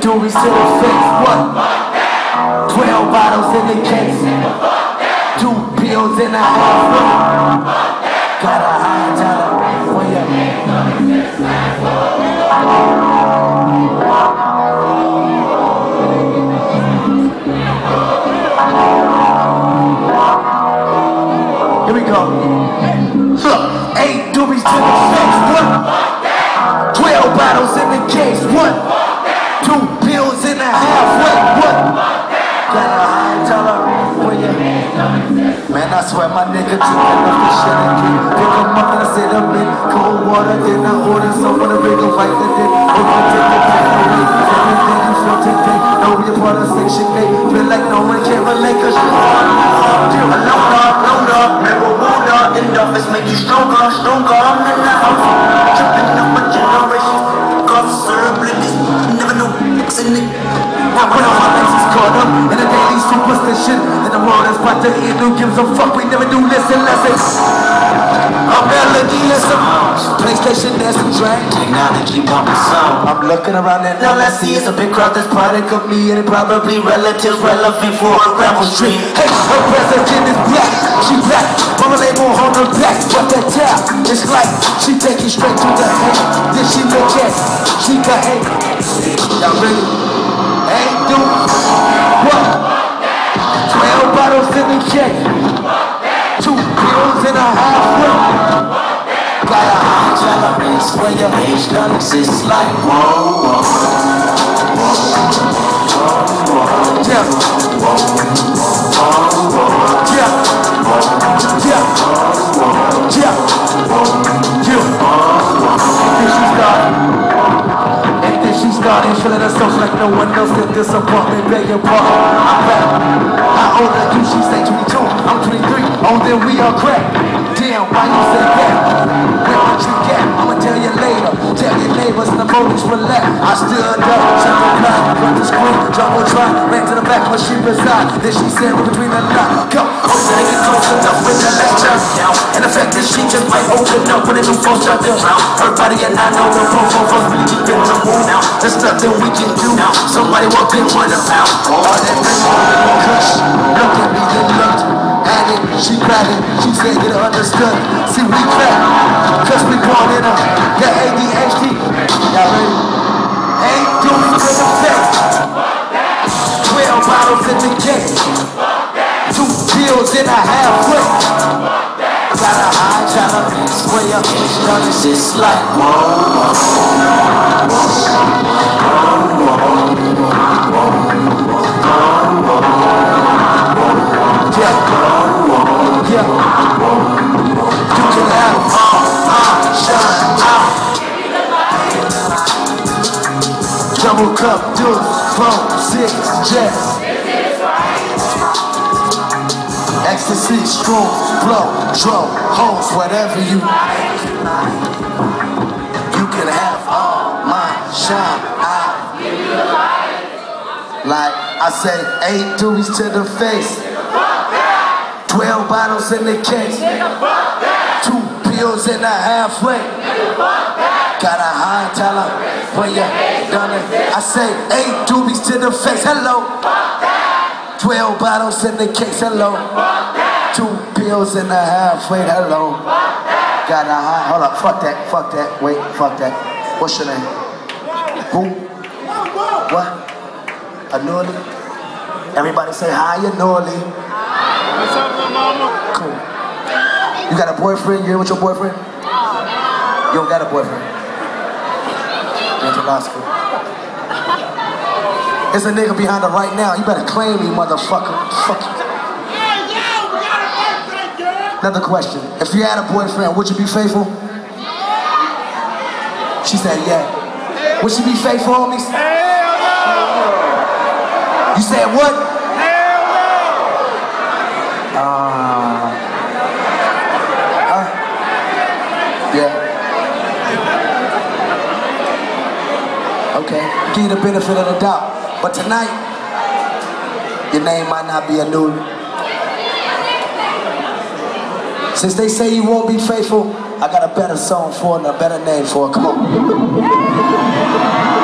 doobies to the face. What? Twelve bottles in the case. Two pills in a half. Got a high dollar for you. Here we go. Eight doobies to the face. What? Twelve bottles in the case. What? Two pills in a halfway. What? High dollar for you. Man, I swear my nigga took enough to shit again. Pick him up and I sit up in cold water. Then I order some of the bigger that did. We can take the pain away. Everything you feel today. Know you're part of section eight. Feel like no one can relate cause you're. Alone up, alone up. Up. The office make you stronger, stronger. I'm in the house. Tripping up my it. Now when all my legs is caught up in the daily superstition And the world is about to end, who gives a fuck? We never do this unless it's a melody, listen PlayStation, dance and drag. Technology bumping song I'm looking around and all I see is a big crowd that's product of me And probably relatives relevant for a rebel stream Hey, her president is black, she black. Mama label on her back, but that tap. It's like she take you straight to the head. Then she look at, she got hate Y'all ready? Ain't do what? Twelve bottles in the cake. Two pills in a half Got a high tolerance when your age done exists like whoa, whoa. Yeah. Yeah. Started feeling herself like no one else in this apartment begging pardon. I'm back. How old are you? She say 22. I'm 23. Oh, then we are crack. Damn, why you say that? Where would you get? I'ma tell you later. Tell your neighbors and the police relax. I stood up, shut the block, got the screen, jumbo try, ran to the back where she resides. Then she said, between the line, go. Hope that I get close enough with the lecture down. And the fact that she just might open up when a new phone shut down. body, and I know the phone phone phone really deep in the moon now. There's nothing we can do now. Somebody walk in with a pound. All that ring on kush. Look at me, you looked at it. She grabbed it. She said it understood. See, we crack. Two pills in a halfway. Got a high tolerance where your age done is just like whoa. My shine. Double cup, deuce, four, six, jets. Ecstasy, strong, blow, drum, hoes, whatever you like. You can have all my shine out. Like I say, eight doobies to the face. Twelve bottles in the case. Two pills in a halfway. Got a high dollar when you done it. I say eight doobies to the face. Hello. Twelve bottles in the case. Hello. Two pills in a half, wait, Hello. Got a high. Hold up. Fuck that. Fuck that. Wait. Fuck that. What's your name? Who? What? Anuli? Everybody say hi, Anuli. What's up, little mama? Cool. You got a boyfriend? You here with your boyfriend? You don't got a boyfriend. Went to law school. There's a nigga behind her right now. You better claim me, motherfucker. Fuck you. Hey, yo, we got a birthday girl. Another question. If you had a boyfriend, would you be faithful? She said, yeah. Would she be faithful, homies? Hell no. You said what? Hell no. Uh, huh? Yeah. Okay. Give you the benefit of the doubt. But tonight, your name might not be a new. Since they say you won't be faithful, I got a better song for it and a better name for it. Come on.